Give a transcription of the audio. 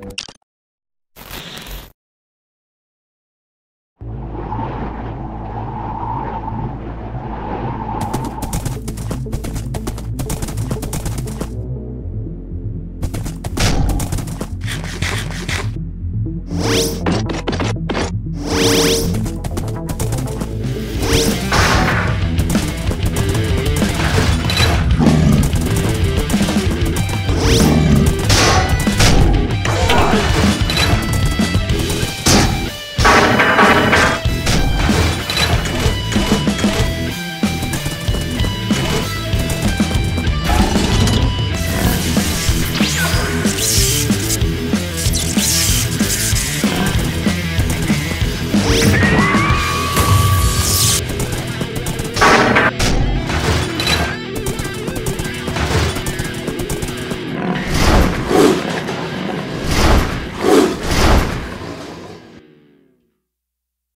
you